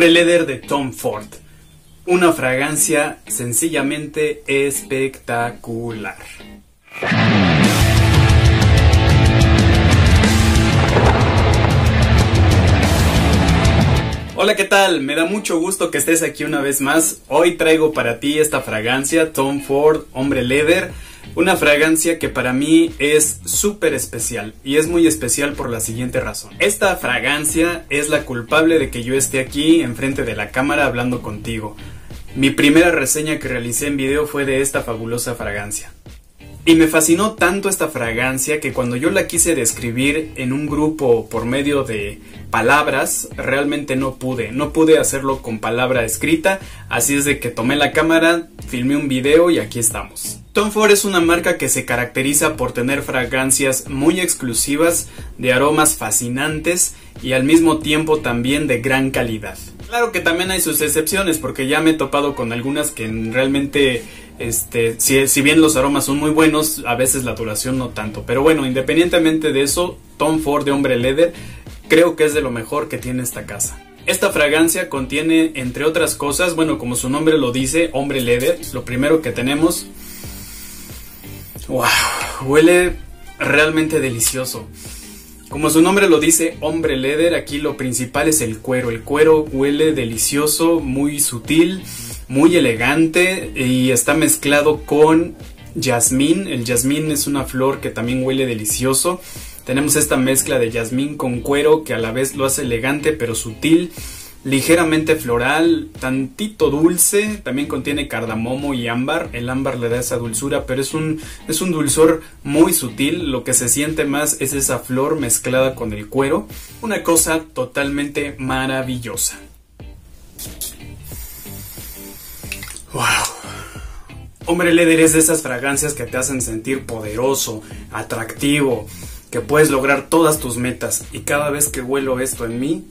Hombre Leather de Tom Ford. Una fragancia sencillamente espectacular. Hola, ¿qué tal? Me da mucho gusto que estés aquí una vez más. Hoy traigo para ti esta fragancia Tom Ford Hombre Leather. Una fragancia que para mí es súper especial y es muy especial por la siguiente razón. Esta fragancia es la culpable de que yo esté aquí enfrente de la cámara hablando contigo. Mi primera reseña que realicé en video fue de esta fabulosa fragancia. Y me fascinó tanto esta fragancia que cuando yo la quise describir en un grupo por medio de palabras, realmente no pude. No pude hacerlo con palabra escrita, así es de que tomé la cámara, filmé un video y aquí estamos. Tom Ford es una marca que se caracteriza por tener fragancias muy exclusivas, de aromas fascinantes y al mismo tiempo también de gran calidad. Claro que también hay sus excepciones porque ya me he topado con algunas que realmente este, si, bien los aromas son muy buenos, a veces la duración no tanto. Pero bueno, independientemente de eso, Tom Ford de Hombre Leather creo que es de lo mejor que tiene esta casa. Esta fragancia contiene, entre otras cosas, bueno, como su nombre lo dice, Hombre Leather. Lo primero que tenemos... ¡Wow! Huele realmente delicioso. Como su nombre lo dice, hombre leather, aquí lo principal es el cuero. El cuero huele delicioso, muy sutil, muy elegante y está mezclado con jazmín. El jazmín es una flor que también huele delicioso. Tenemos esta mezcla de jazmín con cuero que a la vez lo hace elegante pero sutil ligeramente floral, tantito dulce, también contiene cardamomo y ámbar, el ámbar le da esa dulzura, pero es un, es un dulzor muy sutil, lo que se siente más es esa flor mezclada con el cuero, una cosa totalmente maravillosa. ¡Wow! Hombre Leder es de esas fragancias que te hacen sentir poderoso, atractivo, que puedes lograr todas tus metas y cada vez que huelo esto en mí,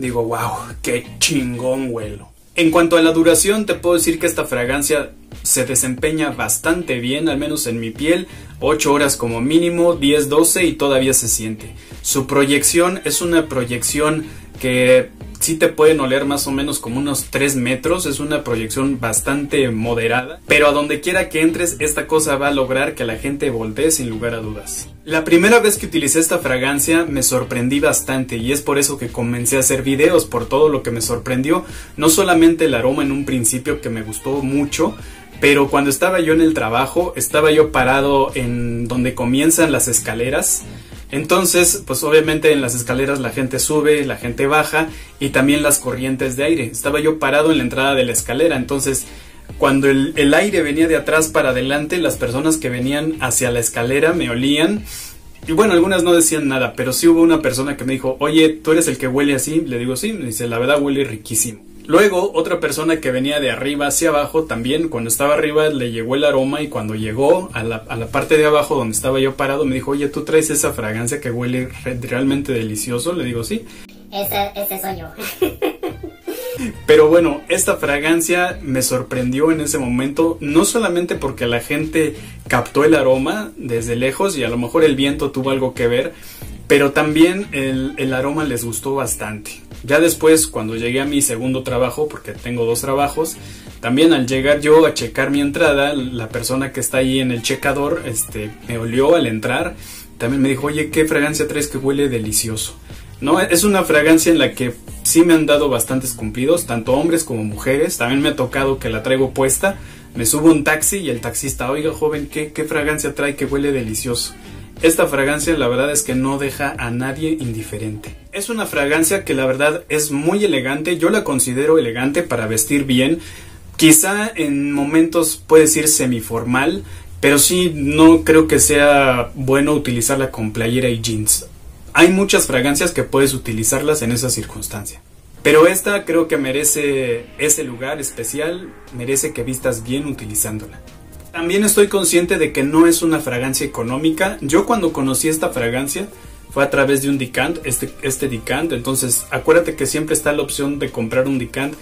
digo, wow, qué chingón huelo. En cuanto a la duración, te puedo decir que esta fragancia se desempeña bastante bien, al menos en mi piel, 8 horas como mínimo, 10, 12 y todavía se siente. Su proyección es una proyección que sí te pueden oler más o menos como unos 3 metros, es una proyección bastante moderada, pero a donde quiera que entres esta cosa va a lograr que la gente voltee sin lugar a dudas. La primera vez que utilicé esta fragancia me sorprendí bastante y es por eso que comencé a hacer videos por todo lo que me sorprendió, no solamente el aroma en un principio que me gustó mucho, pero cuando estaba yo en el trabajo, estaba yo parado en donde comienzan las escaleras, entonces, pues obviamente en las escaleras la gente sube, la gente baja y también las corrientes de aire. Estaba yo parado en la entrada de la escalera, entonces cuando el, aire venía de atrás para adelante, las personas que venían hacia la escalera me olían. Y bueno, algunas no decían nada, pero sí hubo una persona que me dijo, oye, ¿tú eres el que huele así? Le digo, sí, me dice, la verdad huele riquísimo. Luego, otra persona que venía de arriba hacia abajo también, cuando estaba arriba le llegó el aroma y cuando llegó a la, parte de abajo donde estaba yo parado, me dijo, oye, ¿tú traes esa fragancia que huele realmente delicioso? Le digo, sí. Ese, ese soy yo. Pero bueno, esta fragancia me sorprendió en ese momento, no solamente porque la gente captó el aroma desde lejos y a lo mejor el viento tuvo algo que ver, pero también el, el aroma les gustó bastante. Ya después, cuando llegué a mi segundo trabajo, porque tengo dos trabajos, también al llegar yo a checar mi entrada, la persona que está ahí en el checador, este, me olió al entrar, también me dijo, oye, ¿qué fragancia traes que huele delicioso? No, es una fragancia en la que sí me han dado bastantes cumplidos, tanto hombres como mujeres, también me ha tocado que la traigo puesta, me subo un taxi y el taxista, oiga joven, ¿qué, qué fragancia trae que huele delicioso? Esta fragancia la verdad es que no deja a nadie indiferente. Es una fragancia que la verdad es muy elegante, yo la considero elegante para vestir bien, quizá en momentos puede ser semiformal, pero sí no creo que sea bueno utilizarla con playera y jeans. Hay muchas fragancias que puedes utilizarlas en esa circunstancia. Pero esta creo que merece ese lugar especial, merece que vistas bien utilizándola. También estoy consciente de que no es una fragancia económica. Yo cuando conocí esta fragancia fue a través de un Dicant, este, este Dicant. Entonces acuérdate que siempre está la opción de comprar un Dicant,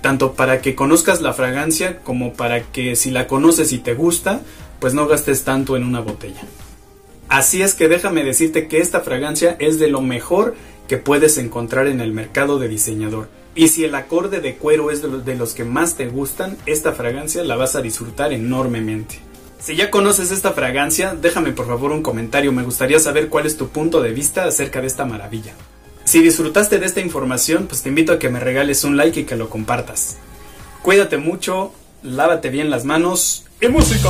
tanto para que conozcas la fragancia como para que si la conoces y te gusta, pues no gastes tanto en una botella. Así es que déjame decirte que esta fragancia es de lo mejor que puedes encontrar en el mercado de diseñador. Y si el acorde de cuero es de los que más te gustan, esta fragancia la vas a disfrutar enormemente. Si ya conoces esta fragancia, déjame por favor un comentario, me gustaría saber cuál es tu punto de vista acerca de esta maravilla. Si disfrutaste de esta información, pues te invito a que me regales un like y que lo compartas. Cuídate mucho, lávate bien las manos y música.